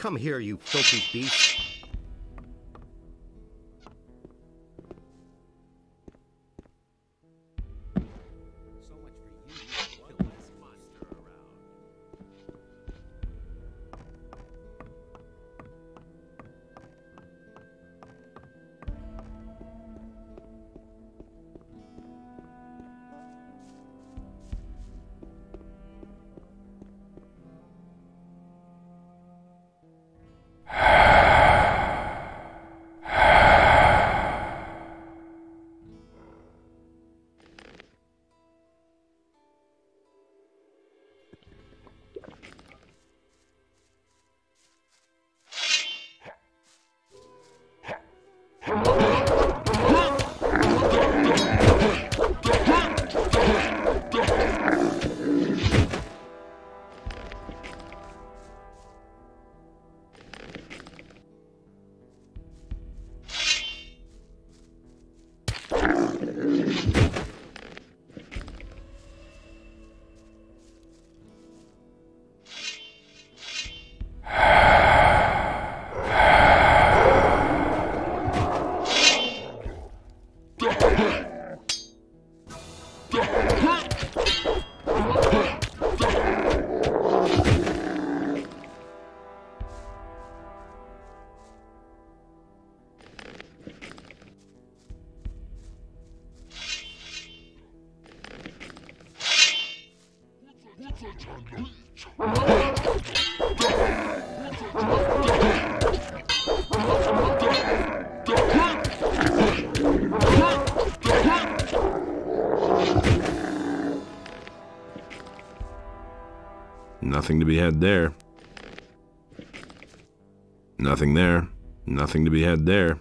Come here, you filthy beast. Nothing to be had there. Nothing there. Nothing to be had there.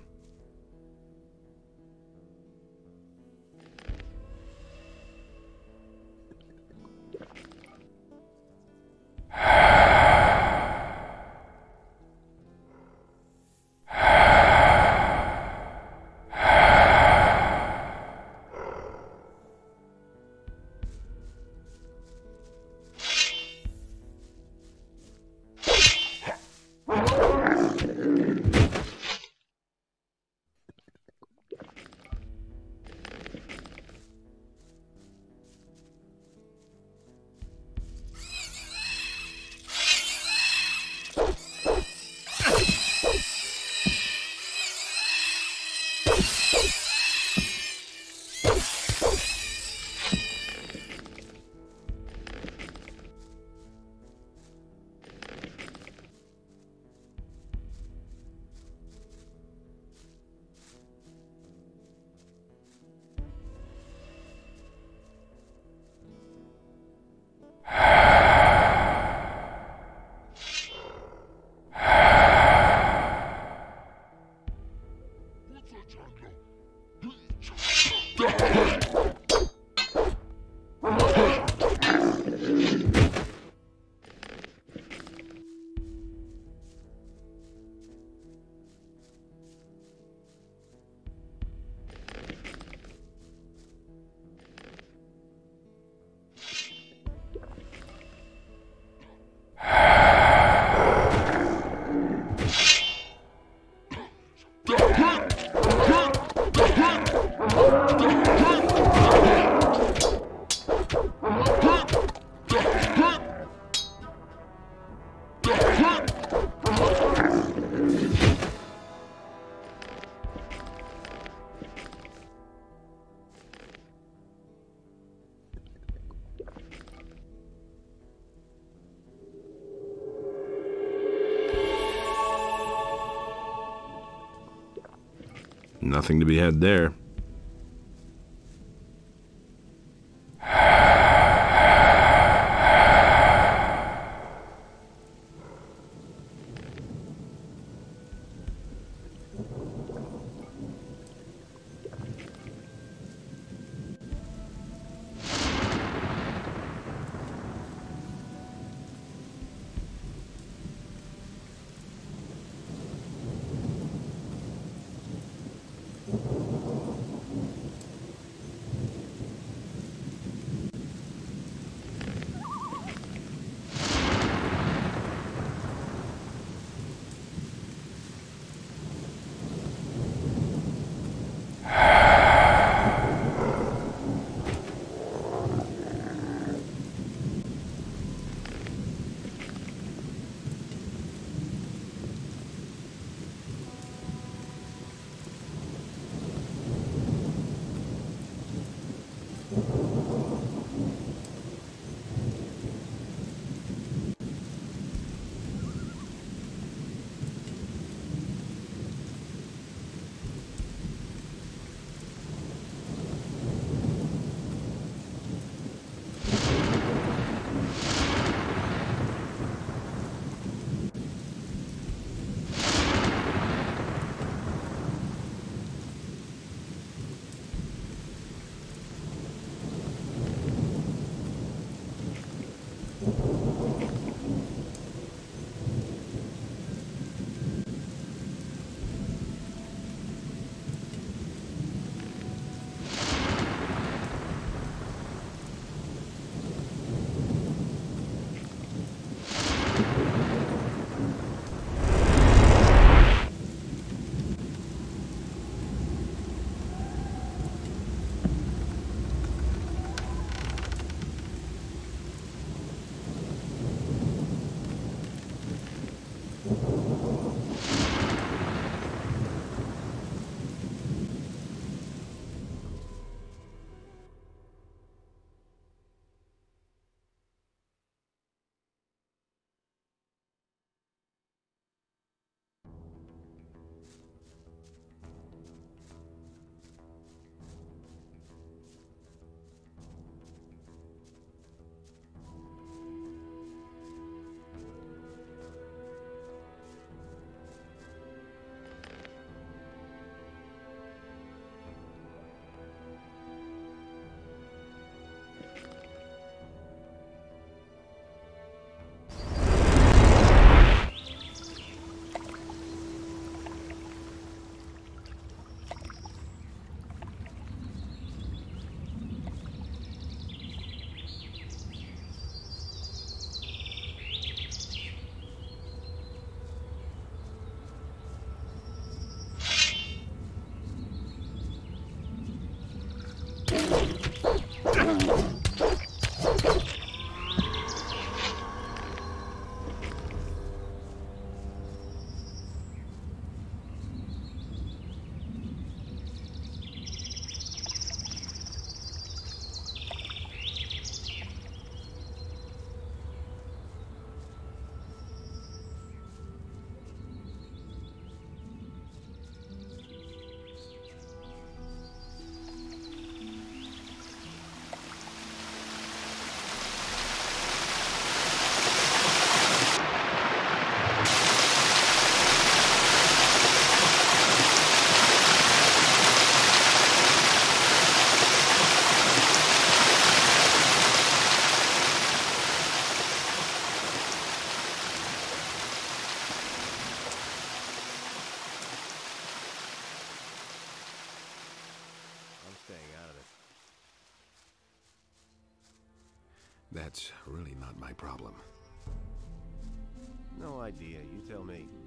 Nothing to be had there. Idea. You tell me.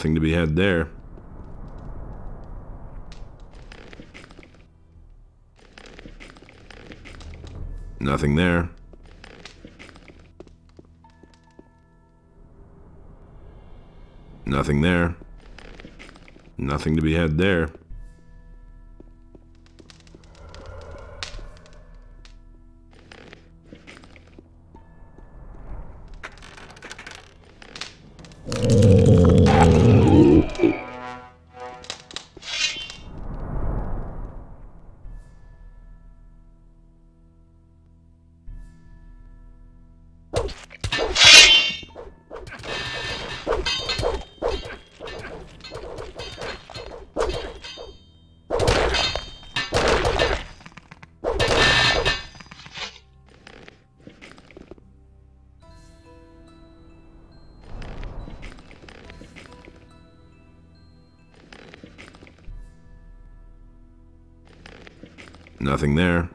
Nothing to be had there. Nothing there. Nothing there. Nothing to be had there. nothing there.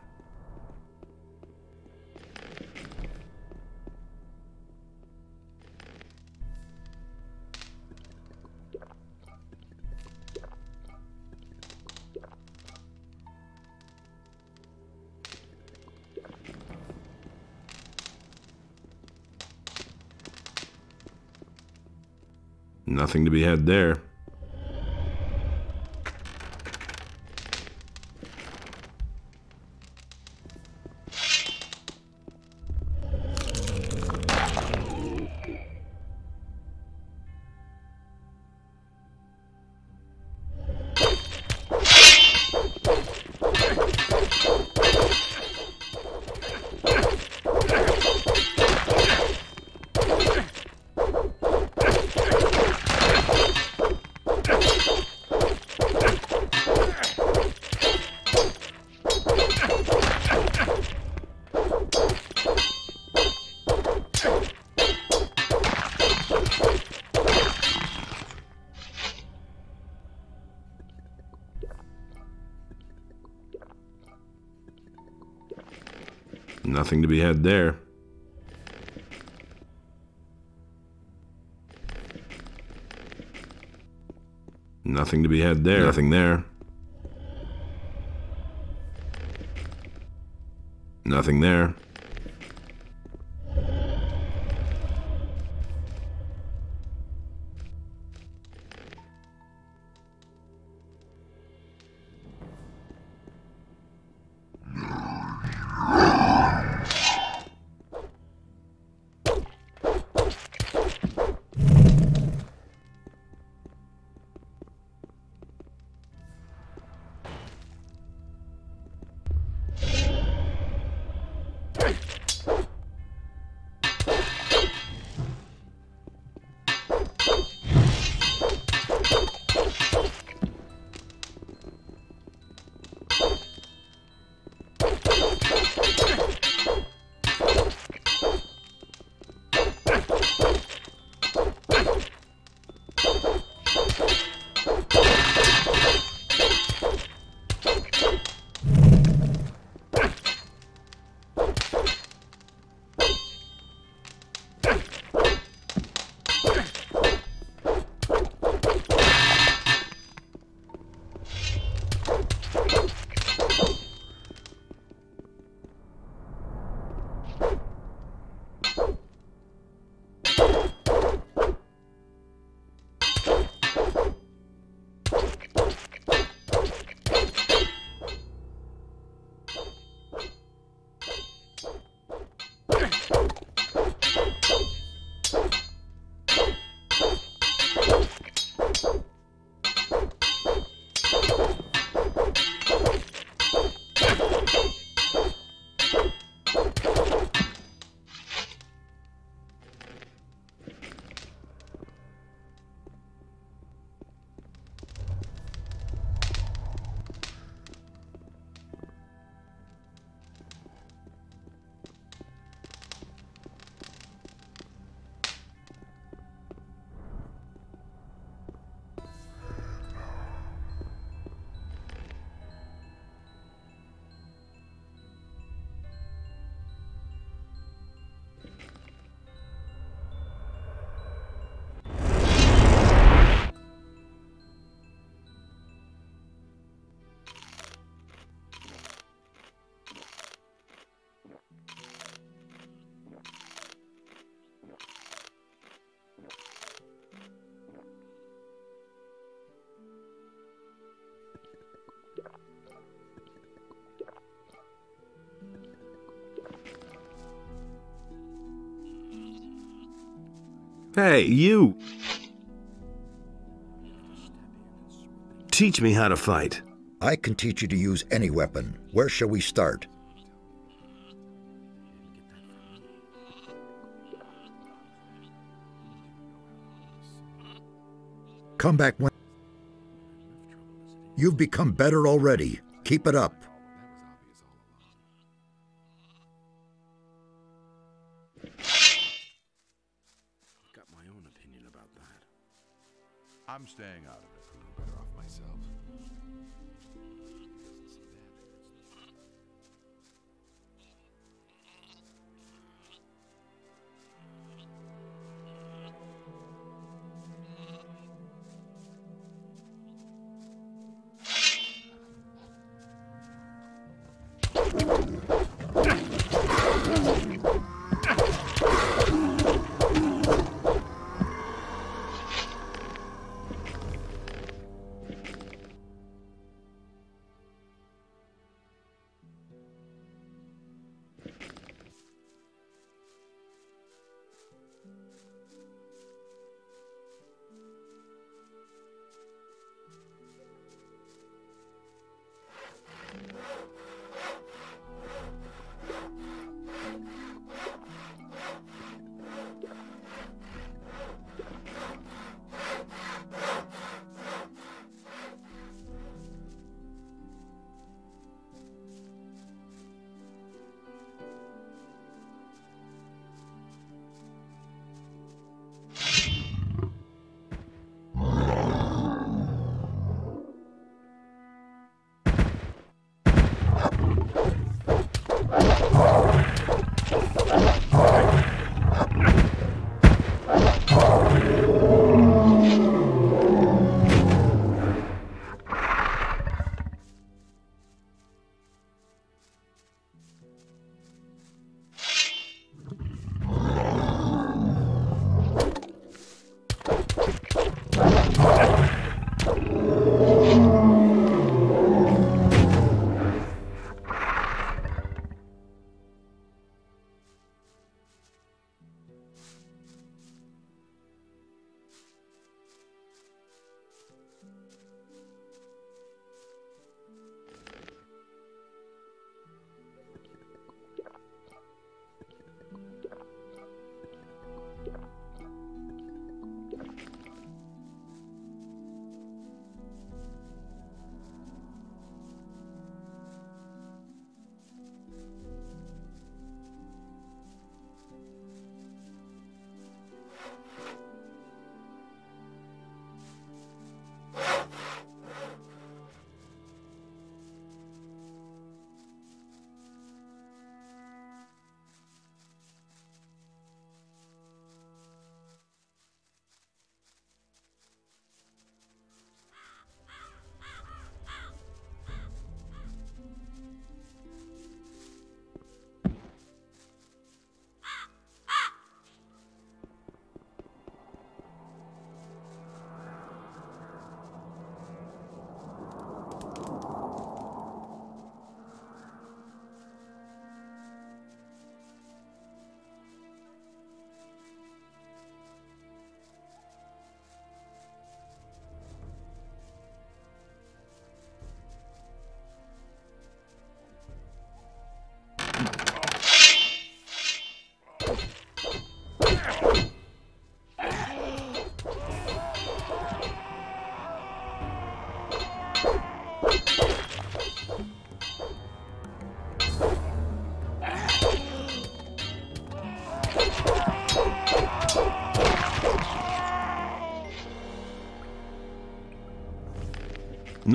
Nothing to be had there. Had there. Nothing to be had there. Nothing there. Nothing there. Hey, you! Teach me how to fight. I can teach you to use any weapon. Where shall we start? Come back when... You've become better already. Keep it up.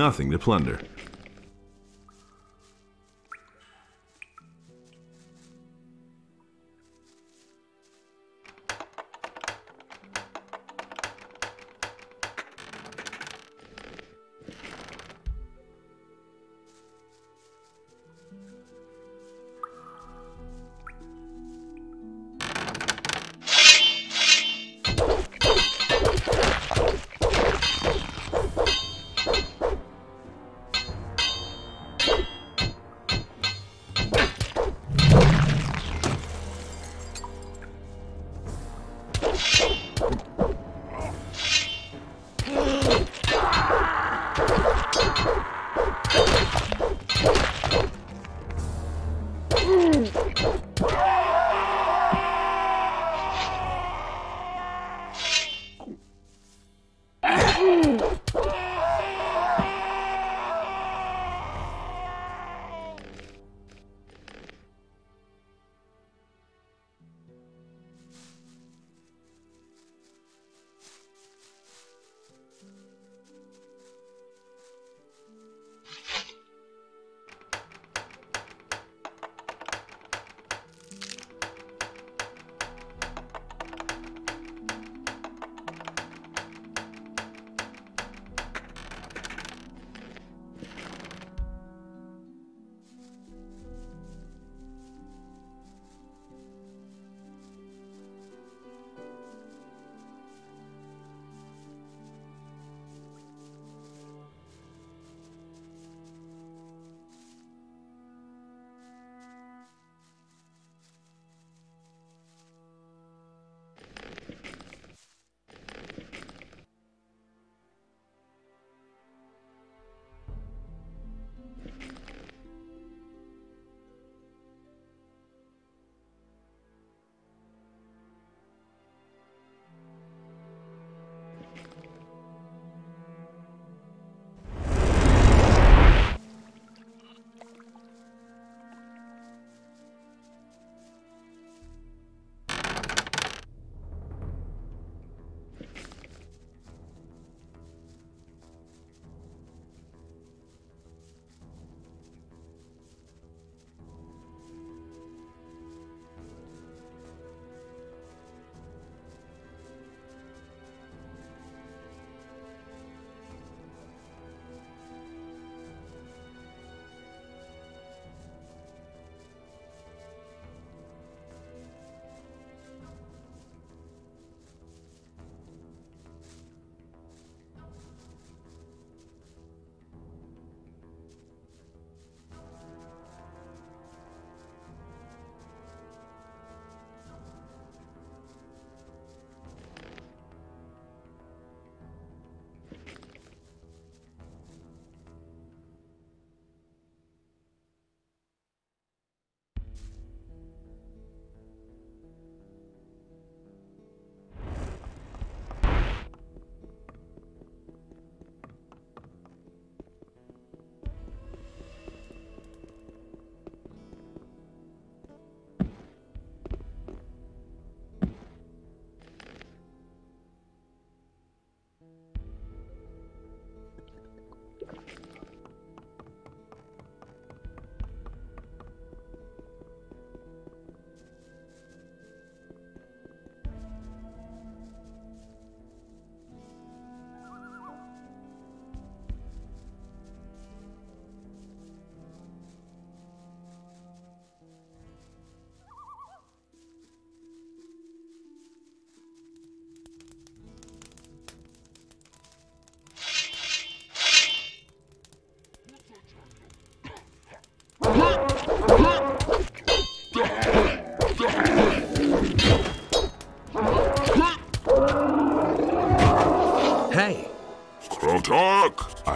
Nothing to plunder.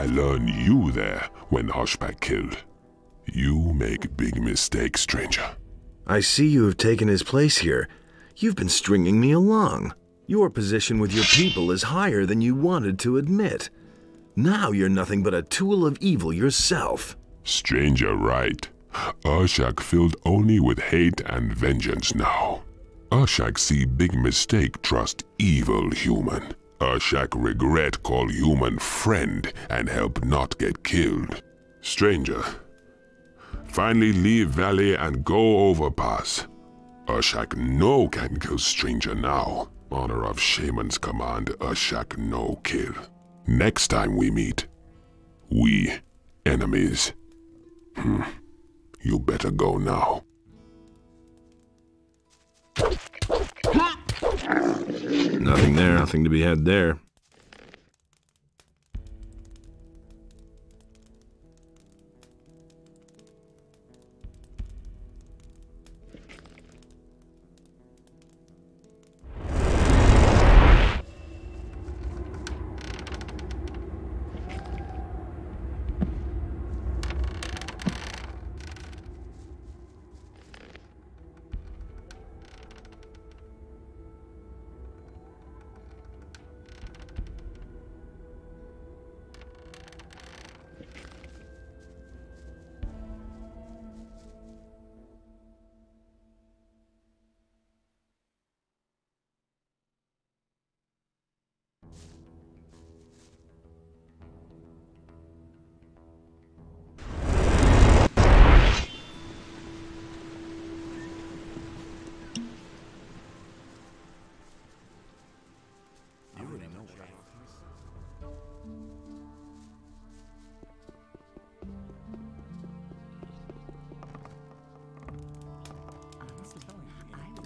I learned you there when Hosh-Pak killed. You make big mistakes, stranger. I see you have taken his place here. You've been stringing me along. Your position with your people is higher than you wanted to admit. Now you're nothing but a tool of evil yourself. Stranger right. Urshak filled only with hate and vengeance now. Urshak see big mistake trust evil human. Urshak regret call human friend and help not get killed. Stranger, finally leave valley and go overpass. Urshak no can kill stranger now. Honor of shaman's command, Urshak no kill. Next time we meet, we enemies. Hmm. You better go now. Nothing there, nothing to be had there.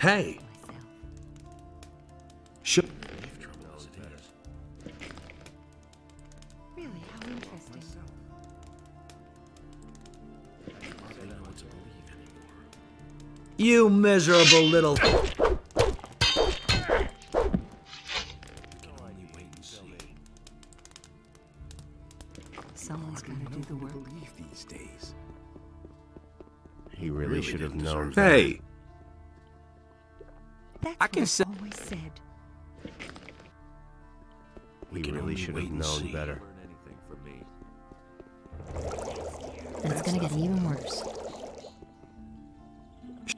Hey! Sh- Really, how interesting. You miserable little. Someone's gotta do the work. these days. He really should have known. hey! That's I can what say- always said. He really should have known better. anything. And it's gonna get even worse.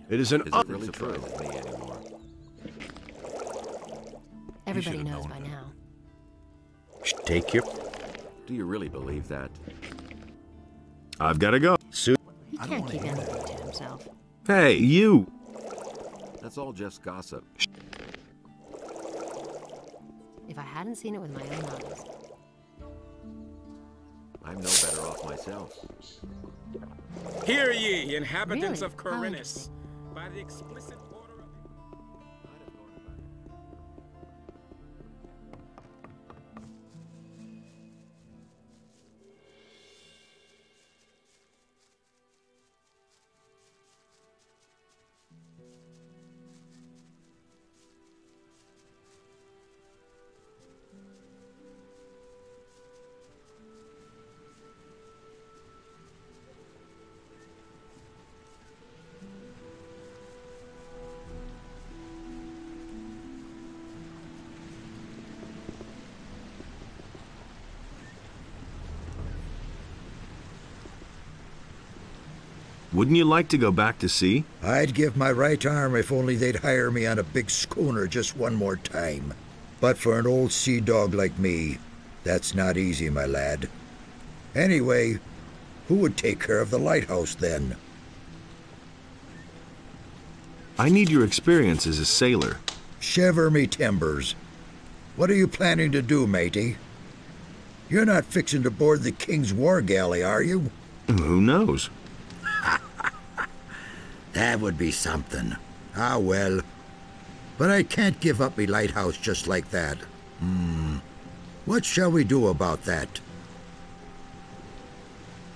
It is an Is un- it really surprised me anymore? Everybody knows by better. now. Take your. Do you really believe that? I've gotta go. Suit. He can't keep anything to himself. Hey, you! That's all just gossip. If I hadn't seen it with my own eyes, I'm no better off myself. Hear ye, inhabitants Really? of How Khorinis. By the explicit Wouldn't you like to go back to sea? I'd give my right arm if only they'd hire me on a big schooner just one more time. But for an old sea dog like me, that's not easy, my lad. Anyway, who would take care of the lighthouse then? I need your experience as a sailor. Shiver me timbers. What are you planning to do, matey? You're not fixing to board the King's War Galley, are you? Who knows? That would be something. Ah, well. But I can't give up me lighthouse just like that. Hmm. What shall we do about that?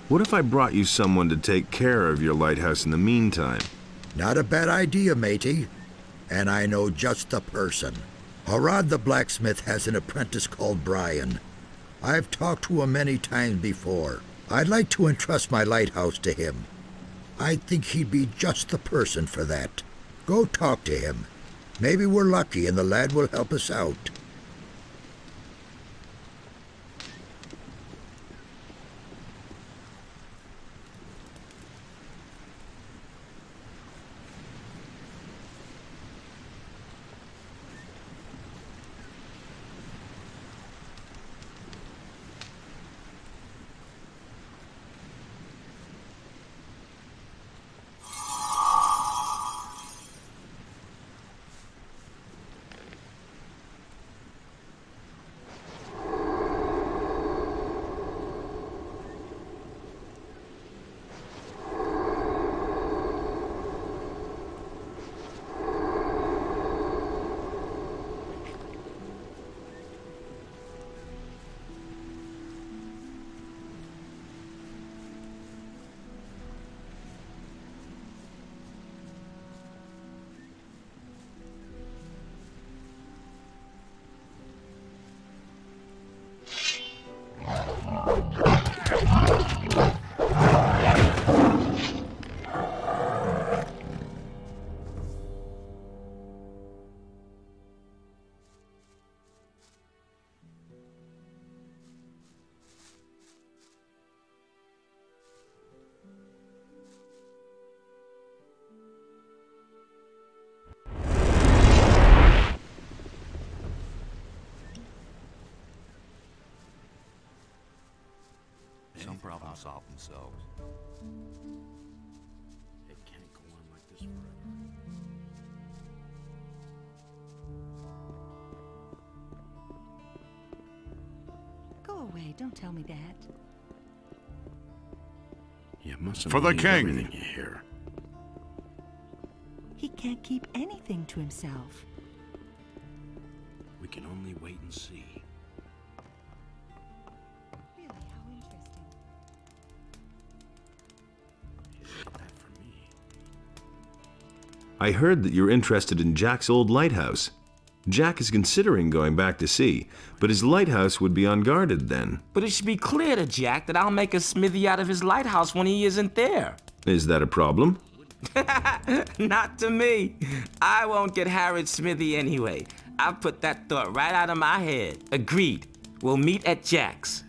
What if I brought you someone to take care of your lighthouse in the meantime? Not a bad idea, matey. And I know just the person. Harad the blacksmith has an apprentice called Brian. I've talked to him many times before. I'd like to entrust my lighthouse to him. I think he'd be just the person for that. Go talk to him. Maybe we're lucky and the lad will help us out. Problem solve themselves. It can't go on like this forever. Go away, don't tell me that. You mustn't For the king. everything you hear. He can't keep anything to himself. I heard that you're interested in Jack's old lighthouse. Jack is considering going back to sea, but his lighthouse would be unguarded then. But it should be clear to Jack that I'll make a smithy out of his lighthouse when he isn't there. Is that a problem? Not to me. I won't get Harad's smithy anyway. I've put that thought right out of my head. Agreed. We'll meet at Jack's.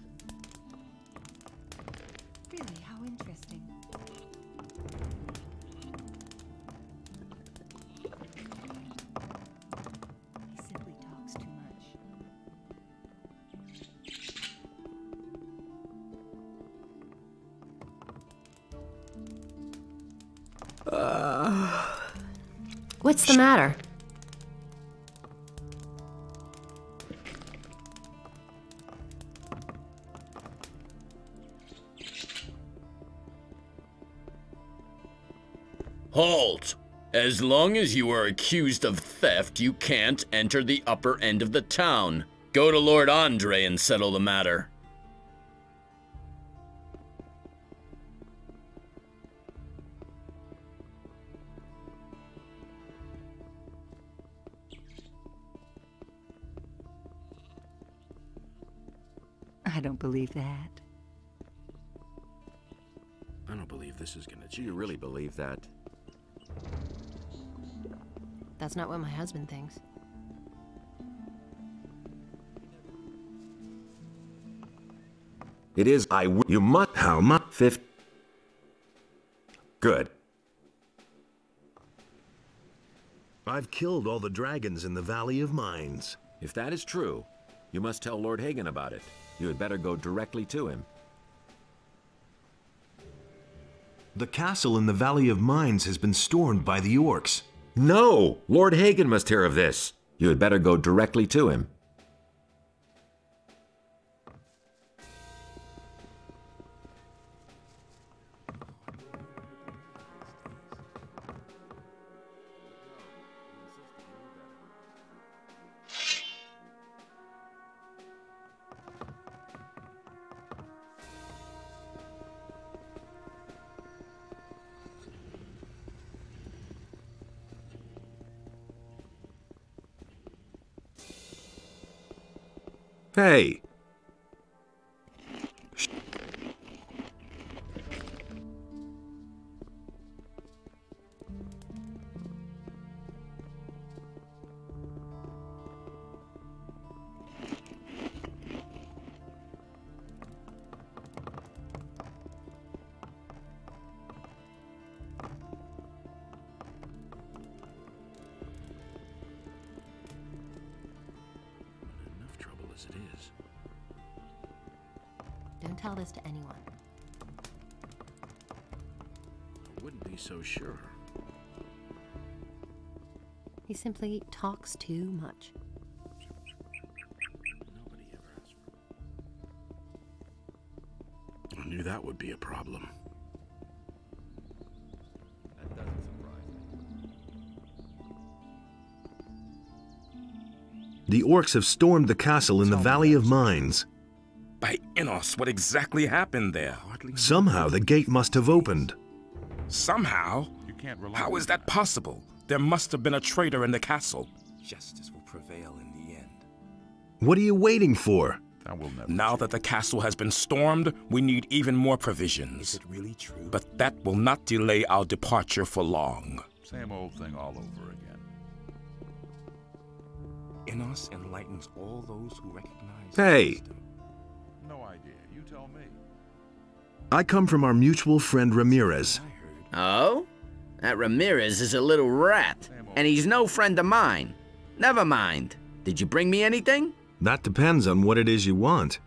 The matter? Halt! As long as you are accused of theft, you can't enter the upper end of the town. Go to Lord Andre and settle the matter. I don't believe that. I don't believe this is gonna Do you really believe that? That's not what my husband thinks. It is I. W- you must. How much? Fifth. Good. I've killed all the dragons in the Valley of Mines. If that is true, you must tell Lord Hagen about it. You had better go directly to him. The castle in the Valley of Mines has been stormed by the orcs. No! Lord Hagen must hear of this. You had better go directly to him. Simply talks too much. Nobody ever asked for. I knew that would be a problem. That doesn't surprise me. the orcs have stormed the castle in the Valley of Mines. By Innos, what exactly happened there? Somehow the gate must have opened. Somehow? You can't rely How on that possible? There must have been a traitor in the castle. Justice will prevail in the end. What are you waiting for? That will never. Now that the castle has been stormed, we need even more provisions. Is provisions. it really true? But that will not delay our departure for long. Same old thing all over again. Innos enlightens all those who recognize Hey. No idea. You tell me. I come from our mutual friend Ramirez. Oh? That Ramirez is a little rat, and he's no friend of mine. Never mind. Did you bring me anything? That depends on what it is you want.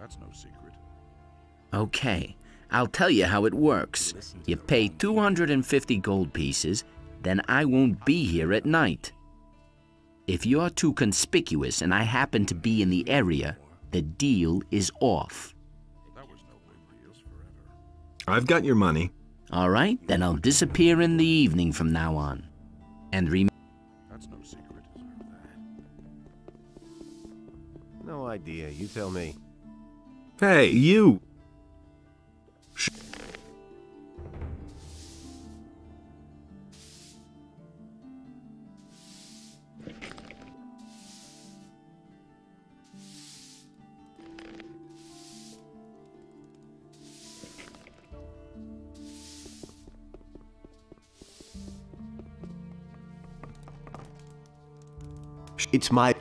That's no secret. Okay, I'll tell you how it works. You pay 250 gold pieces, then I won't be here at night. If you're too conspicuous and I happen to be in the area, the deal is off. I've got your money. All right, then I'll disappear in the evening from now on. And rem- That's no secret. No idea. You tell me. Hey, you! It's my.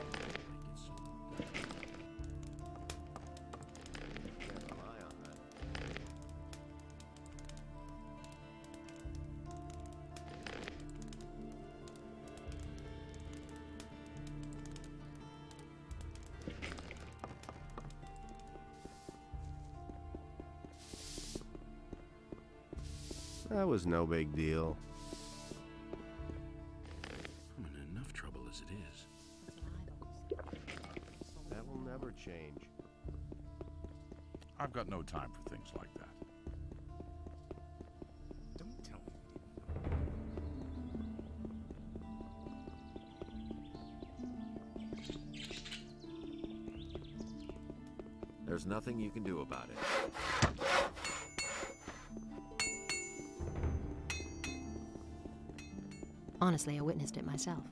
That was no big deal. Change. I've got no time for things like that. Don't tell me. There's nothing you can do about it. Honestly, I witnessed it myself.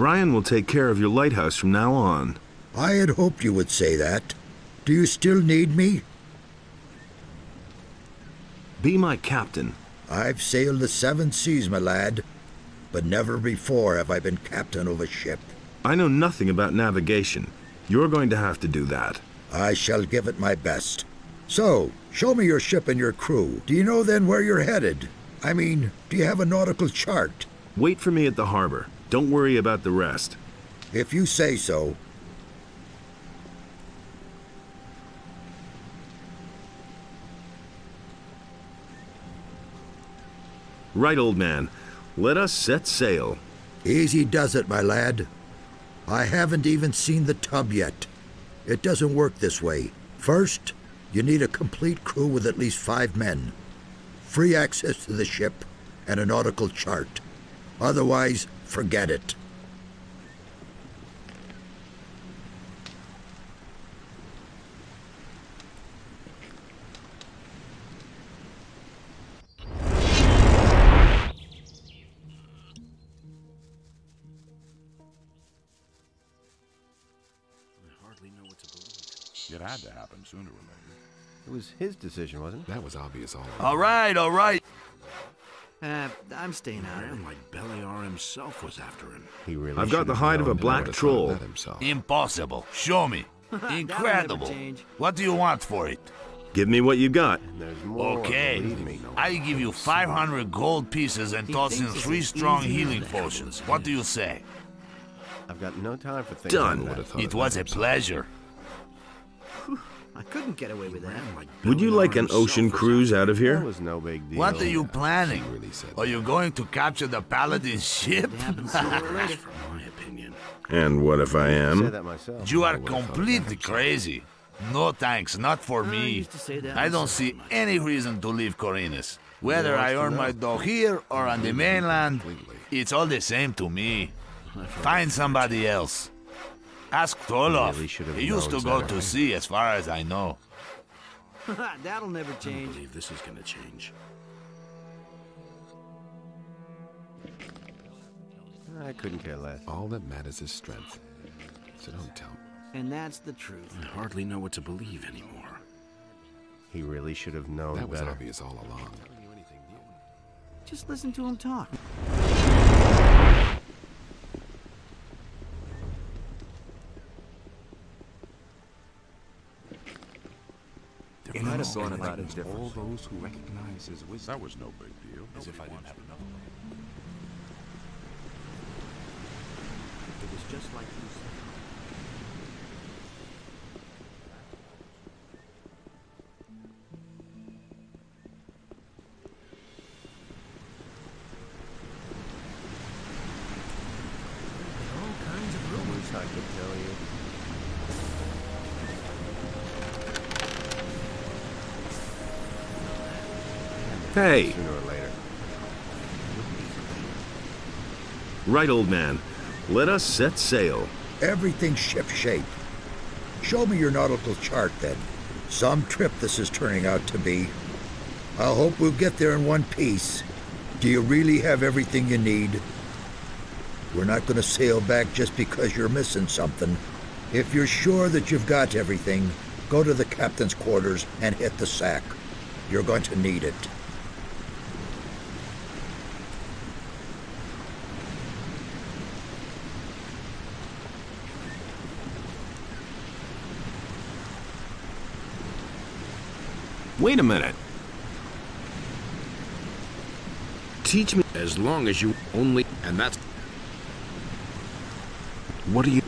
Brian will take care of your lighthouse from now on. I had hoped you would say that. Do you still need me? Be my captain. I've sailed the seven seas, my lad, but never before have I been captain of a ship. I know nothing about navigation. You're going to have to do that. I shall give it my best. So, show me your ship and your crew. Do you know then where you're headed? I mean, do you have a nautical chart? Wait for me at the harbor. Don't worry about the rest. If you say so. Right, old man. Let us set sail. Easy does it, my lad. I haven't even seen the tub yet. It doesn't work this way. First, you need a complete crew with at least five men, free access to the ship, and a nautical chart. Otherwise, forget it. I hardly know what to believe. It had to happen sooner or later. It was his decision, wasn't it? That was obvious all All right, all right. Uh, I'm staying out of it. Man like Beliar himself was after him. He really I've got the hide of a black troll. Impossible. Show me. Incredible. What do you want for it? Give me what you got. More. Okay. believe me. I give you 500 gold pieces and toss in three strong healing as that. potions. What do you say? I've got no time for things Done. like that. It was a pleasure. I couldn't get away with that. Would you like an ocean cruise out of That here? was no big deal. What are you planning? really said Are you going to capture the paladin's ship? Happens sooner or later. From my opinion. And what if I I am? You are completely crazy. No thanks, not for me. used to say that I don't see any reason to leave Khorinis. Whether I to earn my dough here or on the mainland, it's all the same to me. Find somebody else. Ask Torlof. really he used to go better. to sea as far as I know. That'll never change. I don't change. believe this is gonna change. I couldn't care less. All that matters is strength. So don't tell me. And that's the truth. I hardly know what to believe anymore. He really should have known That was better. obvious all along. Just listen to him talk. In might all have gone about it enlightens all those who recognize his wisdom. That was no big deal. As if I didn't have enough. It was just like you Hey, Sooner or later. right, old man. Let us set sail. Everything's ship-shape. Show me your nautical chart, then. Some trip this is turning out to be. I hope we'll get there in one piece. Do you really have everything you need? We're not going to sail back just because you're missing something. If you're sure that you've got everything, go to the captain's quarters and hit the sack. You're going to need it. Wait a minute. Teach me as long as you only. And that's. What are you.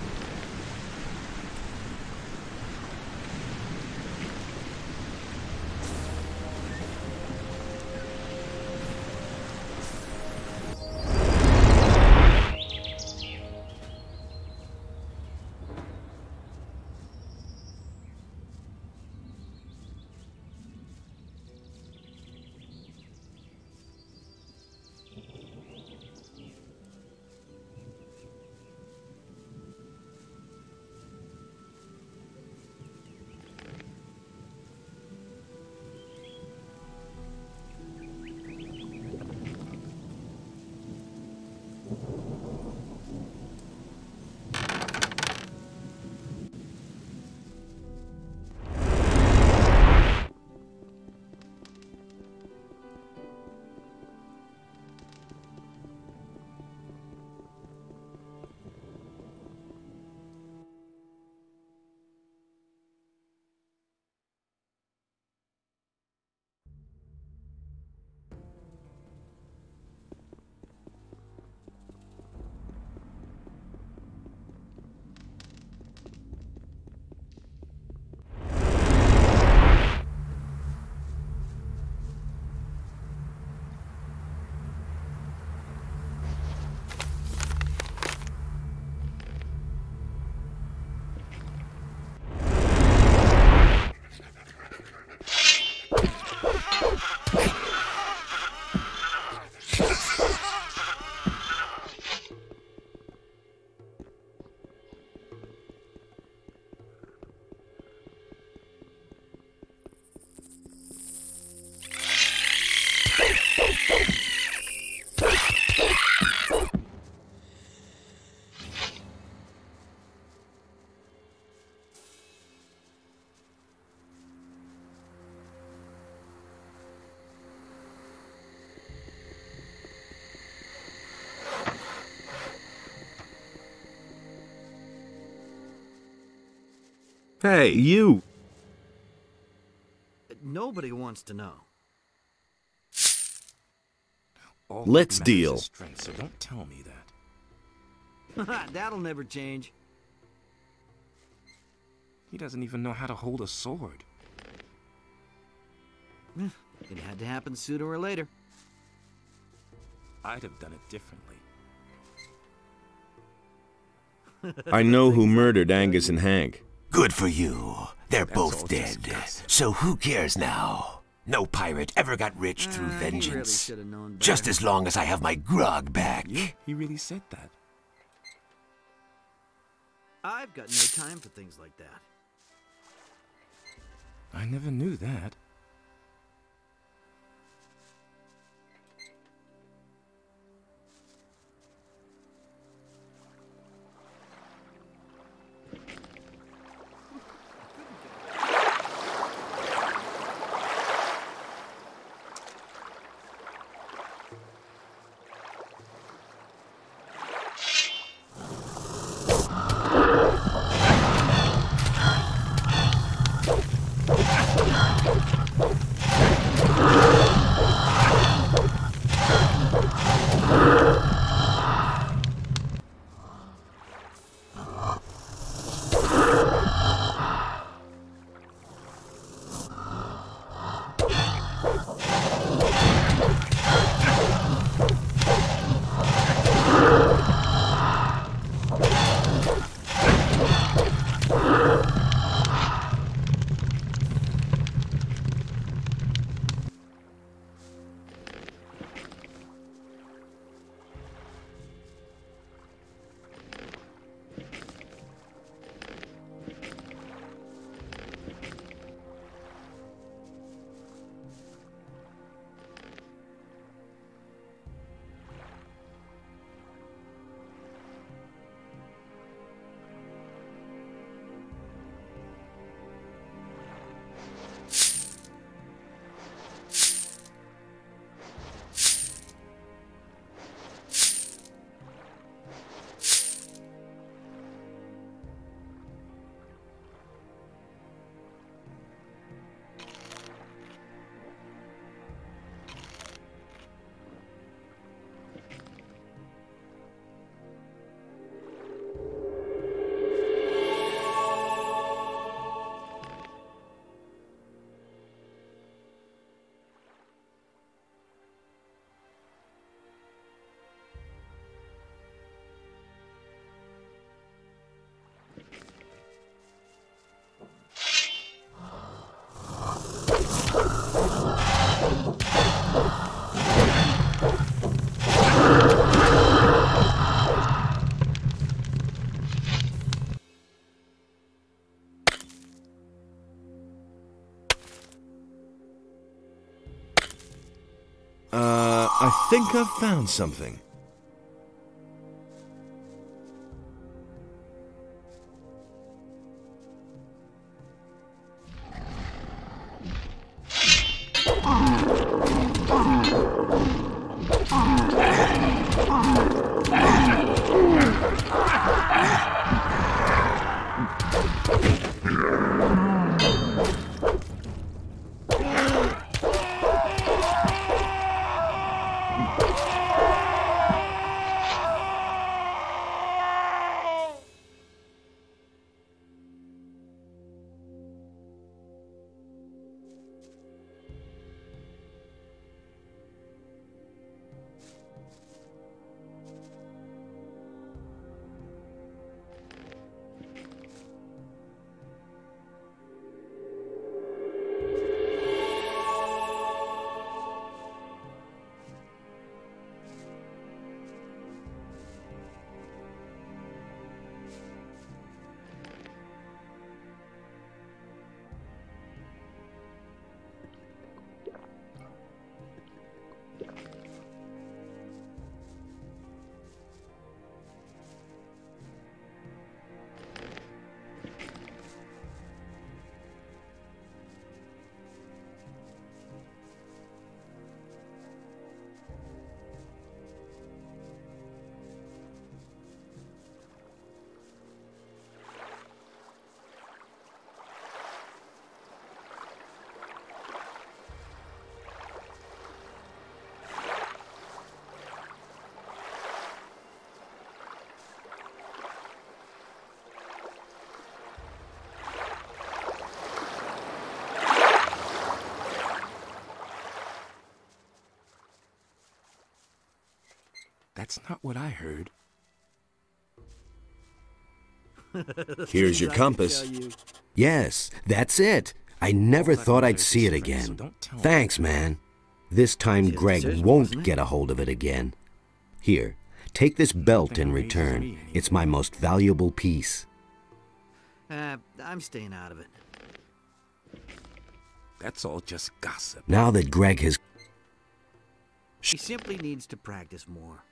Hey, you. Nobody wants to know. All Let's deal. Strength, so don't tell me that. That'll never change. He doesn't even know how to hold a sword. It had to happen sooner or later. I'd have done it differently. I know who murdered Angus and Hank. Good for you. They're That's both dead. So who cares now? No pirate ever got rich eh, through he really vengeance. should have known better. Just as long as I have my grog back. Yeah, he really said that. I've got no time for things like that. I never knew that. Think I've found something. That's not what I heard. Here's your compass. Yes, that's it. I never thought I'd see it again. Thanks, man. This time Greg won't get a hold of it again. Here, take this belt in return. It's my most valuable piece. Uh, I'm staying out of it. That's all just gossip. Now that Greg has. She simply needs to practice more.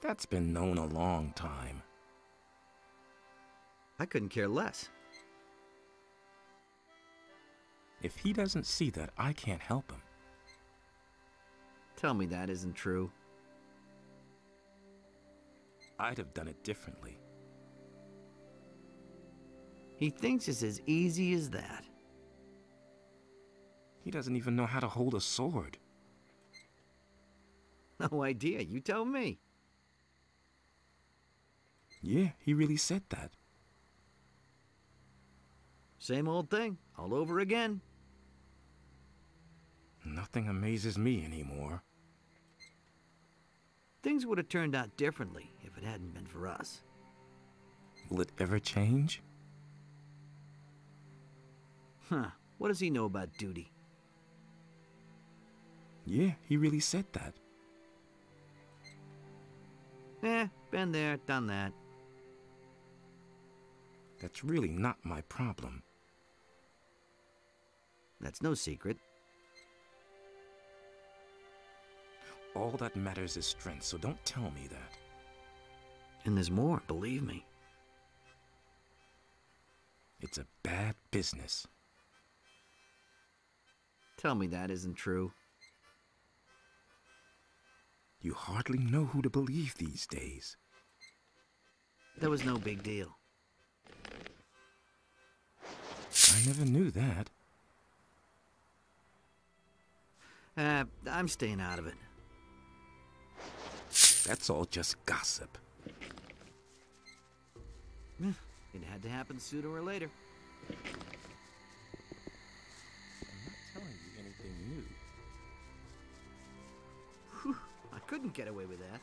That's been known a long time. I couldn't care less. If he doesn't see that, I can't help him. Tell me that isn't true. I'd have done it differently. He thinks it's as easy as that. He doesn't even know how to hold a sword. No idea. You tell me. Yeah, he really said that. Same old thing, all over again. Nothing amazes me anymore. Things would have turned out differently if it hadn't been for us. Will it ever change? Huh. What does he know about duty? Yeah, he really said that. Eh, been there, done that. That's really not my problem. That's no secret. All that matters is strength, so don't tell me that. And there's more, believe me. It's a bad business. Tell me that isn't true. You hardly know who to believe these days. That was no big deal. I never knew that. Uh, I'm staying out of it. That's all just gossip. It had to happen sooner or later. I'm not telling you anything new. Whew, I couldn't get away with that.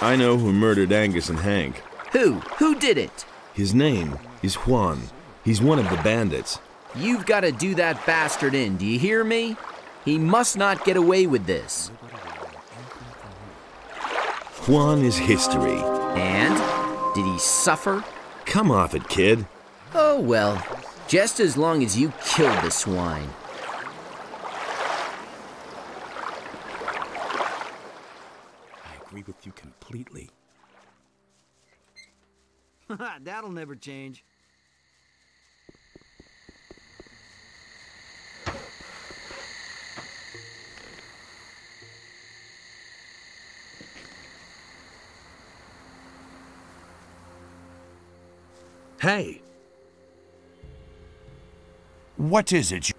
I know who murdered Angus and Hank. Who? Who did it? His name is Juan. He's one of the bandits. You've got to do that bastard in, do you hear me? He must not get away with this. Juan is history. And? Did he suffer? Come off it, kid. Oh, well. Just as long as you killed the swine. I agree with you completely. That'll never change. Hey! What is it?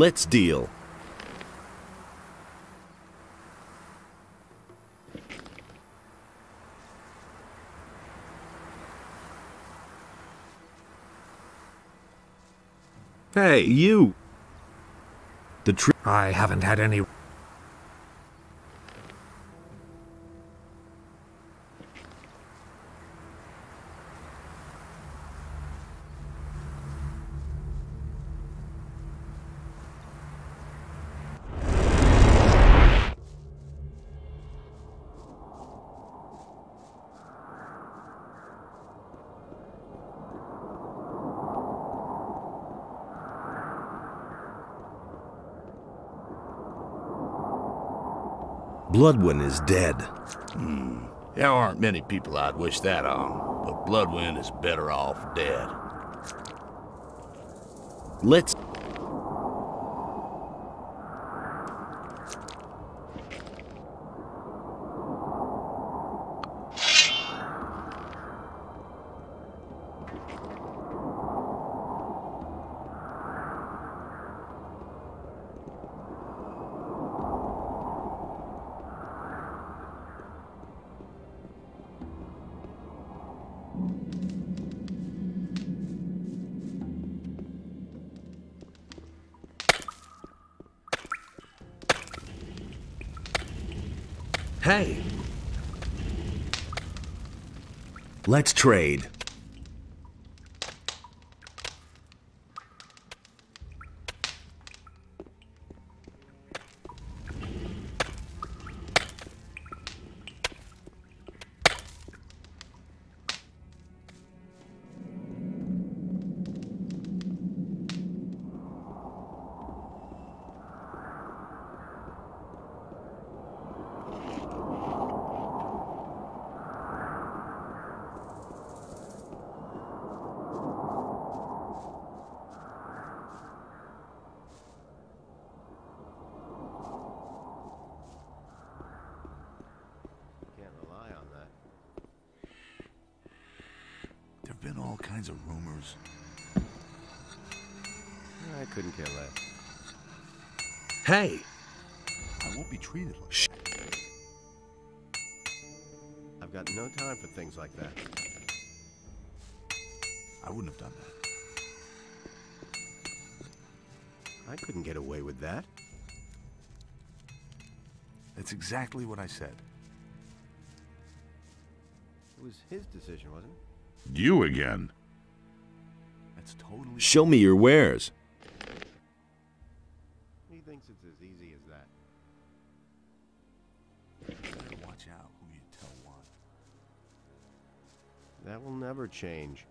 Let's deal. Hey, you! The tree. I haven't had any. Bloodwind is dead. Hmm. There aren't many people I'd wish that on, but Bloodwind is better off dead. Let's. Hey! Let's trade. Exactly what I said. It was his decision, wasn't it? You again. That's totally. Show me your wares. He thinks it's as easy as that. Watch out who you tell what. That will never change.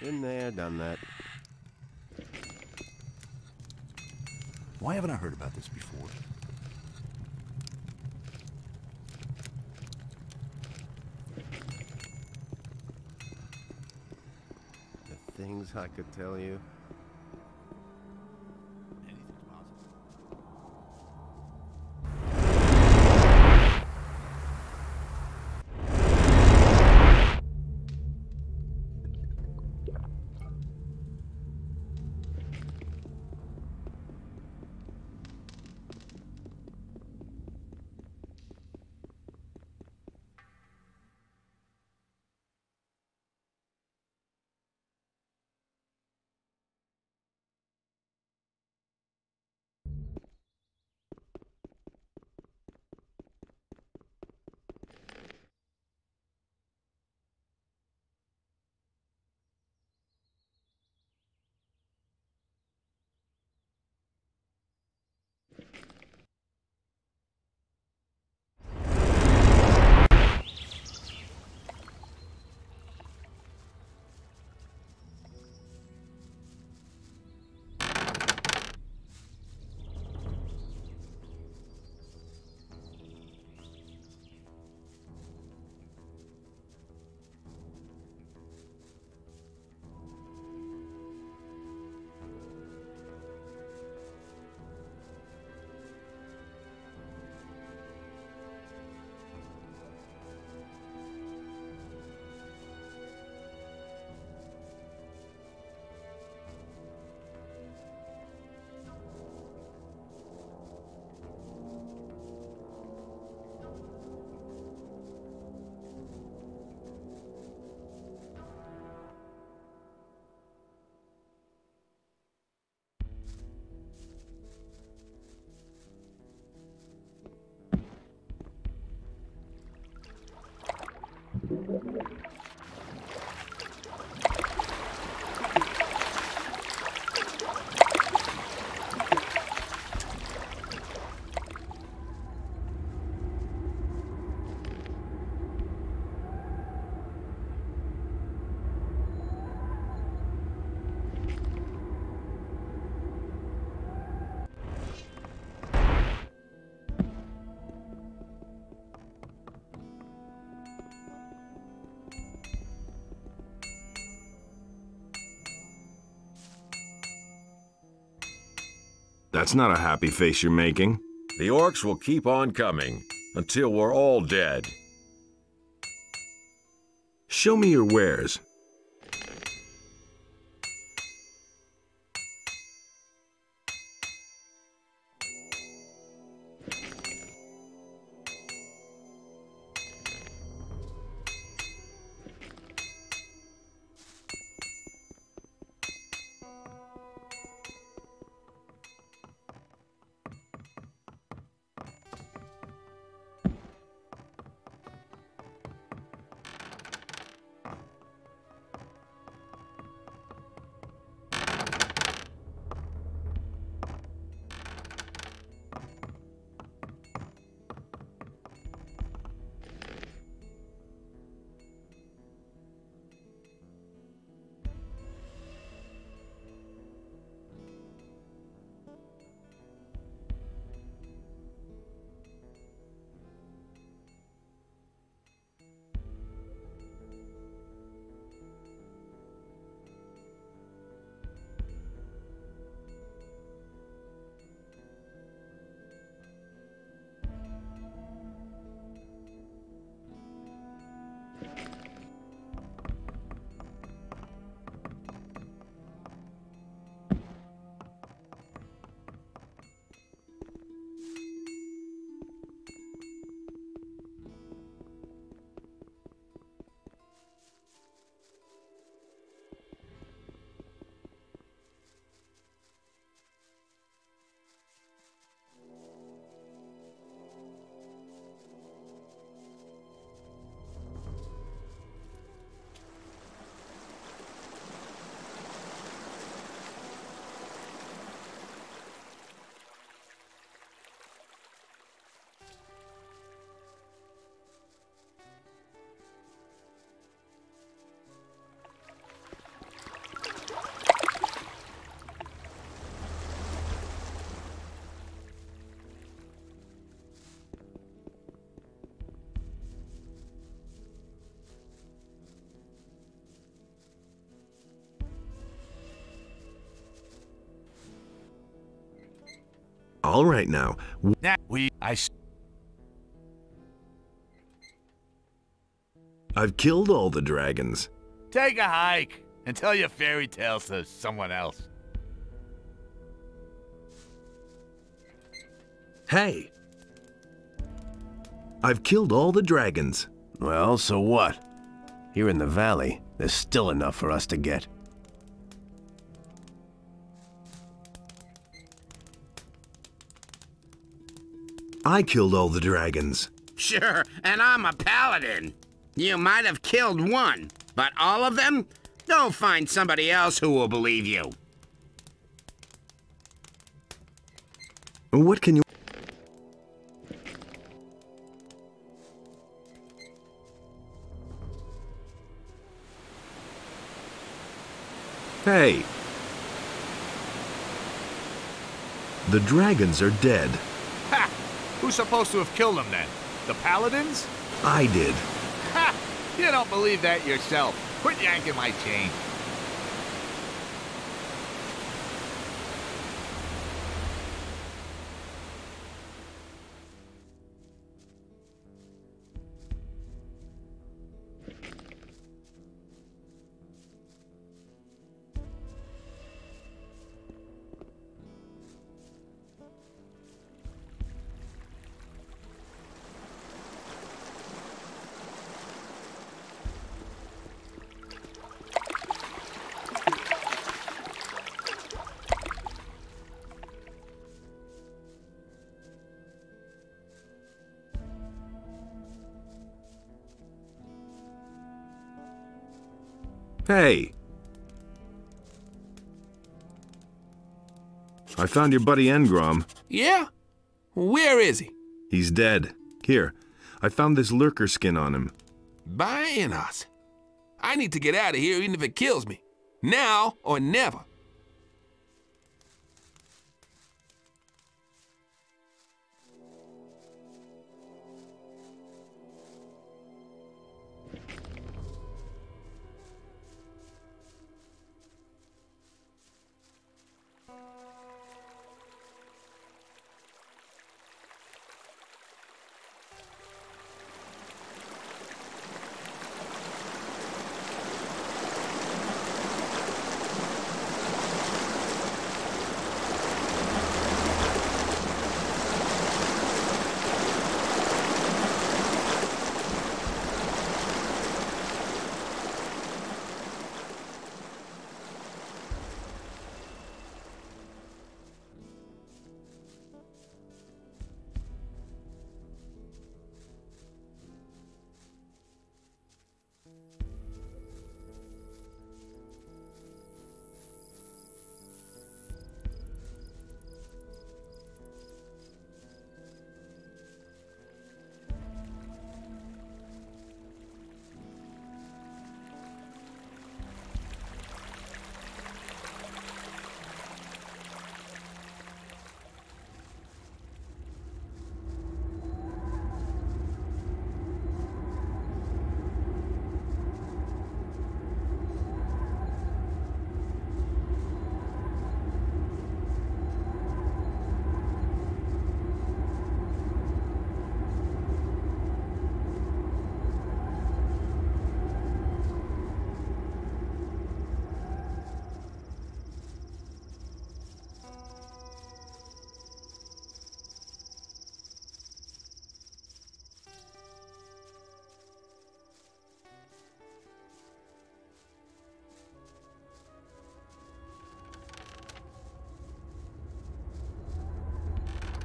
Been there, done that. Why haven't I heard about this before? The things I could tell you. That's not a happy face you're making. The orcs will keep on coming until we're all dead. Show me your wares. All right now. Now we I s- I've killed all the dragons. take a hike and tell your fairy tales to someone else. Hey! I've killed all the dragons. Well, so what? Here in the valley, there's still enough for us to get. I killed all the dragons. Sure, and I'm a paladin. You might have killed one, but all of them? Go find somebody else who will believe you. What can you... Hey! The dragons are dead. Who's supposed to have killed them then? The paladins? I did. Ha! You don't believe that yourself. Quit yanking my chain. Hey! I found your buddy Engrom. Yeah? Where is he? He's dead. Here, I found this lurker skin on him. Buying us. I need to get out of here even if it kills me. Now or never.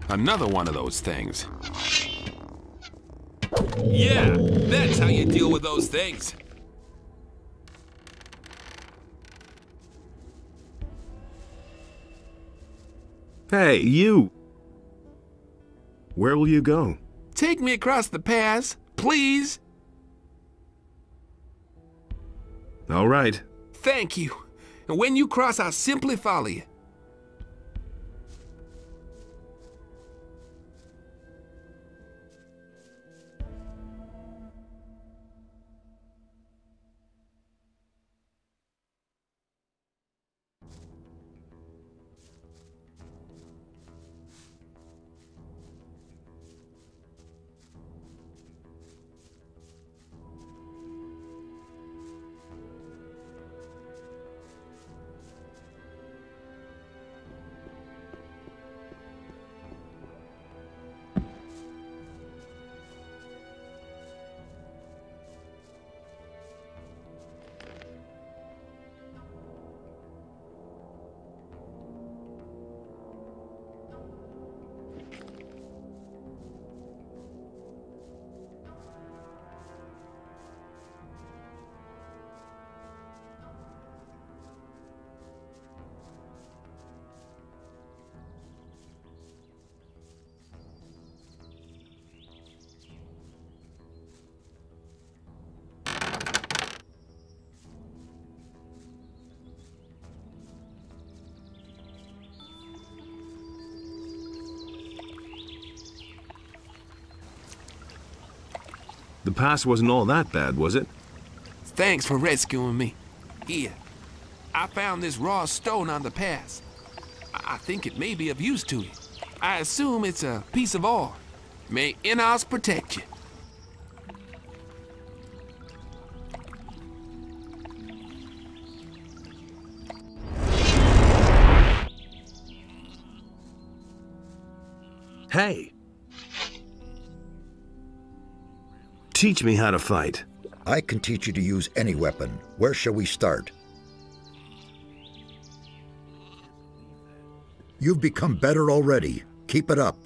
Another one of those things. Yeah, that's how you deal with those things. Hey, you! Where will you go? Take me across the pass, please. All right. Thank you. And when you cross, I'll simply follow you. The pass wasn't all that bad, was it? Thanks for rescuing me. Here, I found this raw stone on the pass. I think it may be of use to you. I assume it's a piece of ore. May Innos protect Teach me how to fight. I can teach you to use any weapon. Where shall we start? You've become better already. Keep it up.